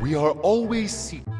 We are always seeking.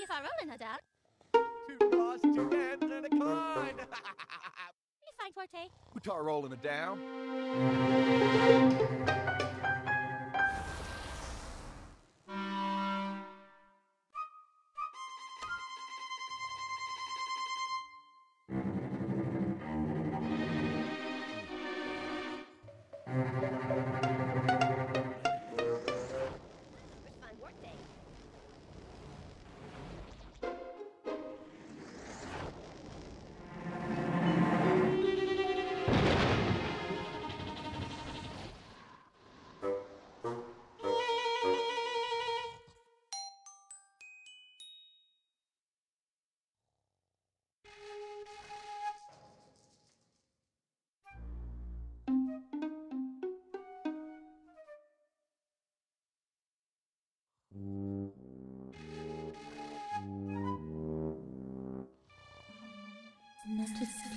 If I roll in a dad, Two Ross, two hands, and a climb. you find forte. Guitar rolling it down. Which to